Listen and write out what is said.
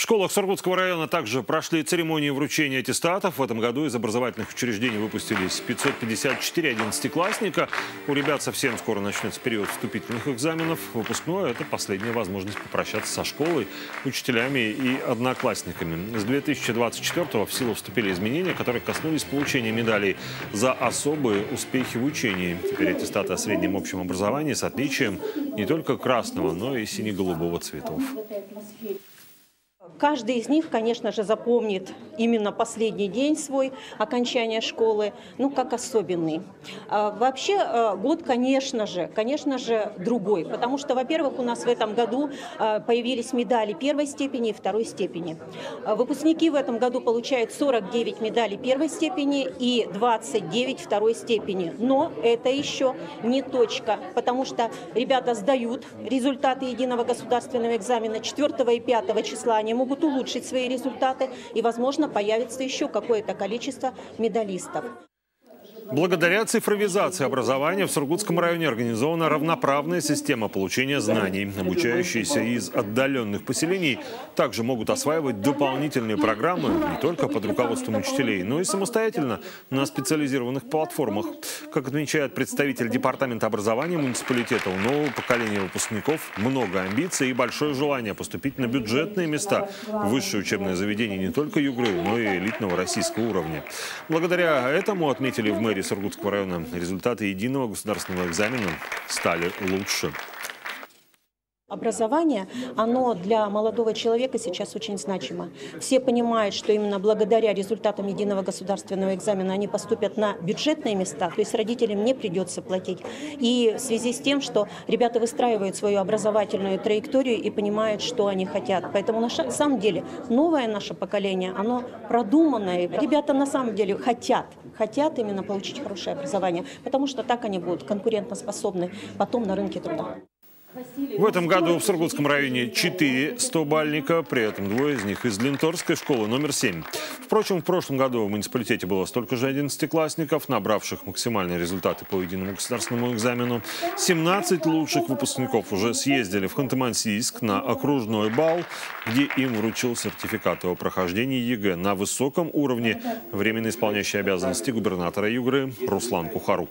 В школах Сургутского района также прошли церемонии вручения аттестатов. В этом году из образовательных учреждений выпустились 554 одиннадцатиклассника. У ребят совсем скоро начнется период вступительных экзаменов. Выпускной – это последняя возможность попрощаться со школой, учителями и одноклассниками. С 2024 в силу вступили изменения, которые коснулись получения медалей за особые успехи в учении. Теперь аттестаты о среднем общем образовании с отличием не только красного, но и сине-голубого цветов. Каждый из них, конечно же, запомнит именно последний день свой окончания школы, ну, как особенный. А, вообще, а, год, конечно же, конечно же, другой, потому что, во-первых, у нас в этом году а, появились медали первой степени и второй степени. Выпускники в этом году получают 49 медалей первой степени и 29 второй степени. Но это еще не точка, потому что ребята сдают результаты единого государственного экзамена 4 и 5 числа, они могут могут улучшить свои результаты и, возможно, появится еще какое-то количество медалистов. Благодаря цифровизации образования в Сургутском районе организована равноправная система получения знаний. Обучающиеся из отдаленных поселений также могут осваивать дополнительные программы не только под руководством учителей, но и самостоятельно на специализированных платформах. Как отмечает представитель Департамента образования муниципалитета, у нового поколения выпускников много амбиций и большое желание поступить на бюджетные места в высшее учебное заведение не только Югры, но и элитного российского уровня. Благодаря этому, отметили в мэрии территории Сургутского района результаты единого государственного экзамена стали лучше. Образование, оно для молодого человека сейчас очень значимо. Все понимают, что именно благодаря результатам единого государственного экзамена они поступят на бюджетные места, то есть родителям не придется платить. И в связи с тем, что ребята выстраивают свою образовательную траекторию и понимают, что они хотят. Поэтому на самом деле новое наше поколение, оно продуманное. Ребята на самом деле хотят, хотят именно получить хорошее образование, потому что так они будут конкурентоспособны потом на рынке труда. В этом году в Сургутском районе 4 100-бальника, при этом двое из них из Ленторской школы номер 7. Впрочем, в прошлом году в муниципалитете было столько же 11-классников, набравших максимальные результаты по единому государственному экзамену. 17 лучших выпускников уже съездили в Ханты-Мансийск на окружной бал, где им вручил сертификат о прохождении ЕГЭ на высоком уровне временно исполняющий обязанности губернатора Югры Руслан Кухарук.